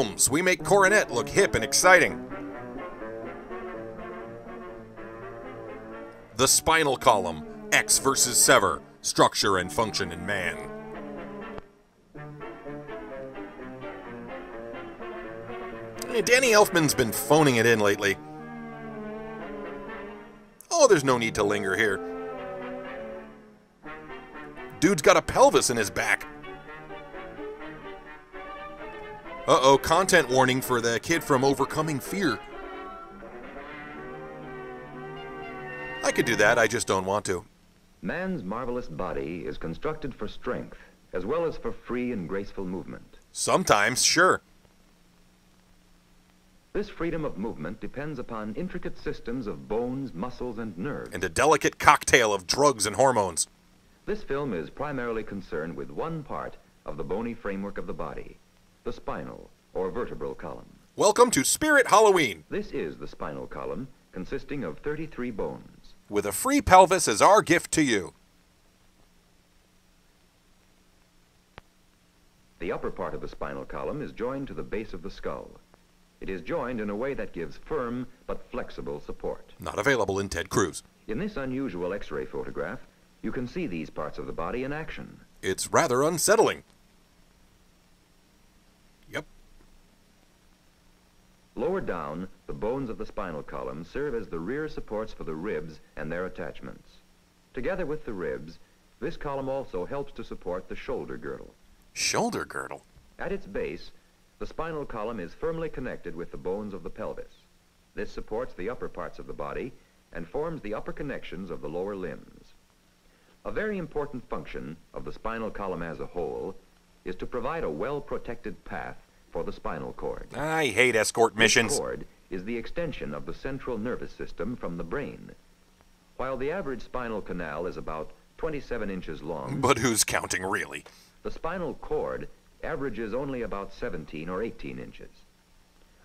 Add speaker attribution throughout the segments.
Speaker 1: Films, we make Coronet look hip and exciting. The Spinal Column, X versus Sever, Structure and Function in Man. Danny Elfman's been phoning it in lately. Oh, there's no need to linger here. Dude's got a pelvis in his back. Uh oh, content warning for the kid from Overcoming Fear. I could do that, I just don't want to.
Speaker 2: Man's marvelous body is constructed for strength, as well as for free and graceful movement.
Speaker 1: Sometimes, sure.
Speaker 2: This freedom of movement depends upon intricate systems of bones, muscles, and nerves.
Speaker 1: And a delicate cocktail of drugs and hormones.
Speaker 2: This film is primarily concerned with one part of the bony framework of the body, the spinal or vertebral column.
Speaker 1: Welcome to Spirit Halloween,
Speaker 2: This is the spinal column, consisting of 33 bones.
Speaker 1: with a free pelvis as our gift to you.
Speaker 2: The upper part of the spinal column is joined to the base of the skull. It is joined in a way that gives firm but flexible support.
Speaker 1: Not available in Ted Cruz.
Speaker 2: In this unusual X-ray photograph, you can see these parts of the body in action.
Speaker 1: It's rather unsettling.
Speaker 2: Lower down, the bones of the spinal column serve as the rear supports for the ribs and their attachments. Together with the ribs, this column also helps to support the shoulder girdle.
Speaker 1: Shoulder girdle.
Speaker 2: At its base, the spinal column is firmly connected with the bones of the pelvis. This supports the upper parts of the body and forms the upper connections of the lower limbs. A very important function of the spinal column as a whole is to provide a well-protected path for the spinal cord.
Speaker 1: I hate escort missions.
Speaker 2: This cord is the extension of the central nervous system from the brain. While the average spinal canal is about 27 inches long,
Speaker 1: But who's counting really?
Speaker 2: the spinal cord averages only about 17 or 18 inches.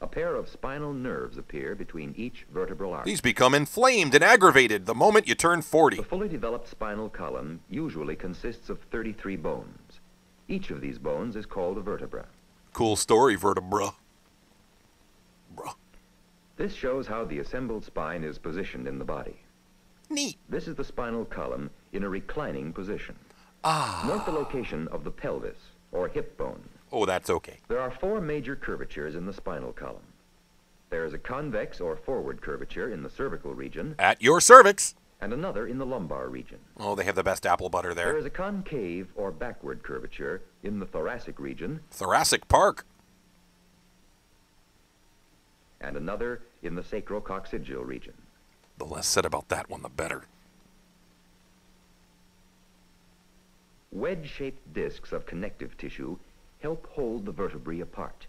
Speaker 2: A pair of spinal nerves appear between each vertebral arch.
Speaker 1: These become inflamed and aggravated the moment you turn 40.
Speaker 2: The fully developed spinal column usually consists of 33 bones. Each of these bones is called a vertebra.
Speaker 1: Cool story, vertebra. Bruh.
Speaker 2: This shows how the assembled spine is positioned in the body.
Speaker 1: Neat.
Speaker 2: This is the spinal column in a reclining position.
Speaker 1: Ah.
Speaker 2: Note the location of the pelvis, or hip bone.
Speaker 1: Oh, that's okay.
Speaker 2: There are four major curvatures in the spinal column. There is a convex or forward curvature in the cervical region,
Speaker 1: At your cervix.
Speaker 2: And another in the lumbar region.
Speaker 1: Oh, they have the best apple butter
Speaker 2: There
Speaker 1: there.
Speaker 2: is a concave or backward curvature in the thoracic region,
Speaker 1: Thoracic Park.
Speaker 2: and another in the sacrococcygeal region.
Speaker 1: The less said about that one, the better.
Speaker 2: Wedge-shaped discs of connective tissue help hold the vertebrae apart.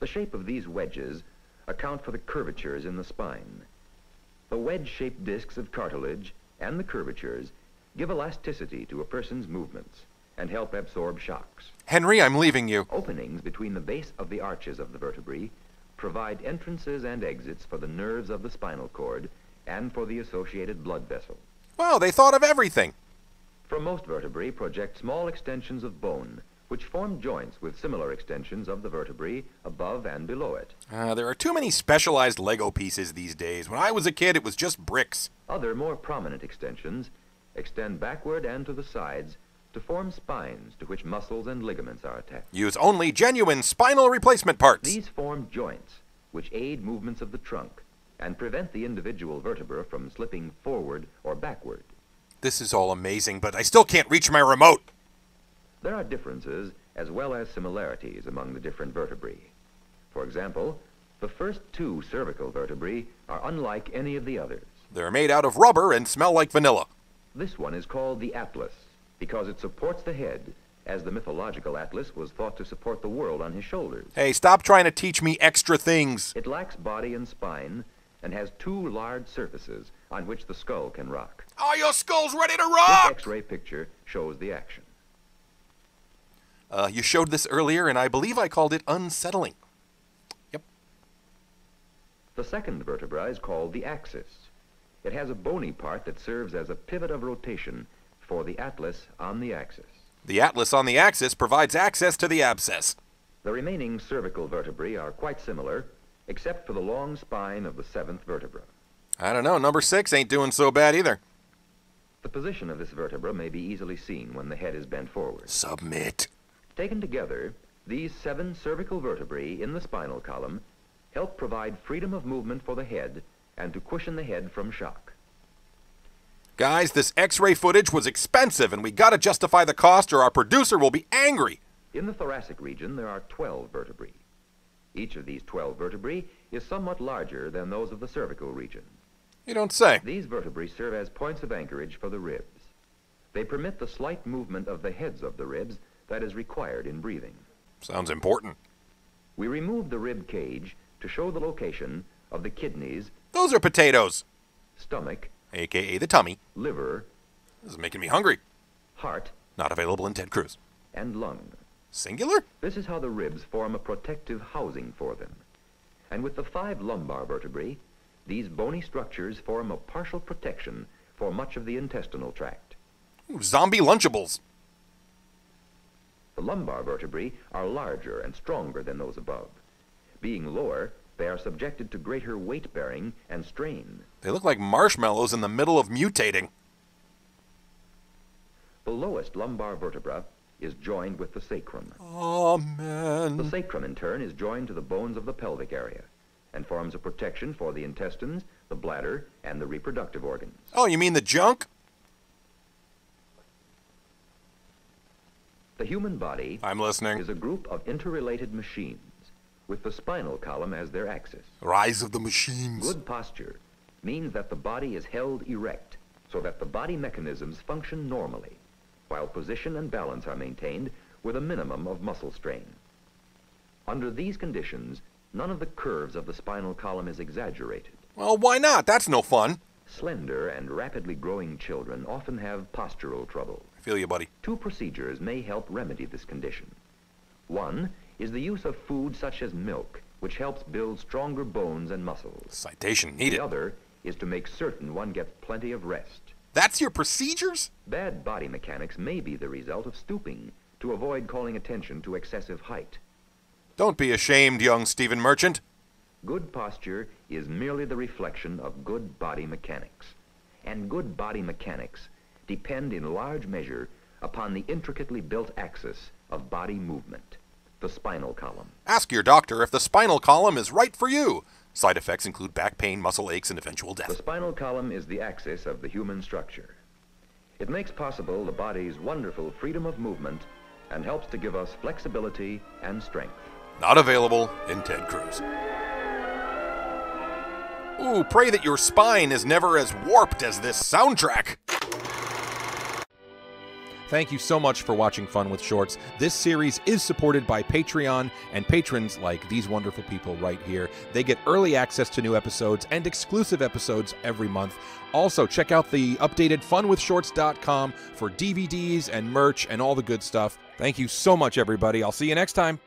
Speaker 2: The shape of these wedges account for the curvatures in the spine. The wedge-shaped discs of cartilage and the curvatures give elasticity to a person's movements and help absorb shocks.
Speaker 1: Henry, I'm leaving you.
Speaker 2: Openings between the base of the arches of the vertebrae provide entrances and exits for the nerves of the spinal cord and for the associated blood vessels.
Speaker 1: Wow, they thought of everything.
Speaker 2: From most vertebrae project small extensions of bone, which form joints with similar extensions of the vertebrae above and below it.
Speaker 1: Uh, there are too many specialized Lego pieces these days. When I was a kid, it was just bricks.
Speaker 2: Other more prominent extensions extend backward and to the sides to form spines to which muscles and ligaments are attached.
Speaker 1: Use only genuine spinal replacement parts.
Speaker 2: These form joints which aid movements of the trunk and prevent the individual vertebra from slipping forward or backward.
Speaker 1: This is all amazing, but I still can't reach my remote.
Speaker 2: There are differences as well as similarities among the different vertebrae. For example, the first two cervical vertebrae are unlike any of the others.
Speaker 1: They're made out of rubber and smell like vanilla.
Speaker 2: This one is called the Atlas because it supports the head, as the mythological Atlas was thought to support the world on his shoulders.
Speaker 1: Hey, stop trying to teach me extra things.
Speaker 2: It lacks body and spine and has two large surfaces on which the skull can rock.
Speaker 1: Are your skulls ready to
Speaker 2: This
Speaker 1: rock?
Speaker 2: X-ray picture shows the action.
Speaker 1: Uh, you showed this earlier, and I believe I called it unsettling. Yep.
Speaker 2: The second vertebra is called the axis. It has a bony part that serves as a pivot of rotation for the atlas on the axis.
Speaker 1: The atlas on the axis provides access to the abscess.
Speaker 2: The remaining cervical vertebrae are quite similar, except for the long spine of the seventh vertebra.
Speaker 1: I don't know. Number six ain't doing so bad either.
Speaker 2: The position of this vertebra may be easily seen when the head is bent forward.
Speaker 1: Submit.
Speaker 2: Taken together, these seven cervical vertebrae in the spinal column help provide freedom of movement for the head and to cushion the head from shock.
Speaker 1: Guys, this x ray footage was expensive, and we gotta justify the cost or our producer will be angry.
Speaker 2: In the thoracic region, there are 12 vertebrae. Each of these 12 vertebrae is somewhat larger than those of the cervical region.
Speaker 1: You don't say.
Speaker 2: These vertebrae serve as points of anchorage for the ribs. They permit the slight movement of the heads of the ribs that is required in breathing.
Speaker 1: Sounds important.
Speaker 2: We remove the rib cage to show the location of the kidneys,
Speaker 1: Those are potatoes,
Speaker 2: stomach,
Speaker 1: aka the tummy.
Speaker 2: liver,
Speaker 1: This is making me hungry.
Speaker 2: heart,
Speaker 1: Not available in Ted Cruz.
Speaker 2: and lung.
Speaker 1: Singular?
Speaker 2: This is how the ribs form a protective housing for them. And with the five lumbar vertebrae, these bony structures form a partial protection for much of the intestinal tract.
Speaker 1: Ooh, zombie Lunchables.
Speaker 2: The lumbar vertebrae are larger and stronger than those above. Being lower, they are subjected to greater weight bearing and strain.
Speaker 1: They look like marshmallows in the middle of mutating.
Speaker 2: The lowest lumbar vertebra is joined with the sacrum. The sacrum, in turn, is joined to the bones of the pelvic area and forms a protection for the intestines, the bladder, and the reproductive organs.
Speaker 1: Oh, you mean the junk?
Speaker 2: The human body
Speaker 1: I'm listening.
Speaker 2: is a group of interrelated machines with the spinal column as their axis.
Speaker 1: Rise of the machines.
Speaker 2: Good posture means that the body is held erect so that the body mechanisms function normally, while position and balance are maintained with a minimum of muscle strain. Under these conditions, none of the curves of the spinal column is exaggerated.
Speaker 1: Well, why not? That's no fun.
Speaker 2: Slender and rapidly growing children often have postural trouble.
Speaker 1: Feel you, buddy.
Speaker 2: Two procedures may help remedy this condition. One is the use of food such as milk, which helps build stronger bones and muscles.
Speaker 1: Citation needed.
Speaker 2: The other is to make certain one gets plenty of rest.
Speaker 1: That's your procedures?
Speaker 2: Bad body mechanics may be the result of stooping to avoid calling attention to excessive height.
Speaker 1: Don't be ashamed, young Stephen Merchant.
Speaker 2: Good posture is merely the reflection of good body mechanics. And good body mechanics depend in large measure upon the intricately built axis of body movement, the spinal column.
Speaker 1: Ask your doctor if the spinal column is right for you. Side effects include back pain, muscle aches, and eventual death.
Speaker 2: The spinal column is the axis of the human structure. It makes possible the body's wonderful freedom of movement and helps to give us flexibility and strength.
Speaker 1: Not available in Ted Cruz. Ooh, pray that your spine is never as warped as this soundtrack. Thank you so much for watching Fun with Shorts. This series is supported by Patreon and patrons like these wonderful people right here. They get early access to new episodes and exclusive episodes every month. Also, check out the updated funwithshorts.com for DVDs and merch and all the good stuff. Thank you so much, everybody. I'll see you next time.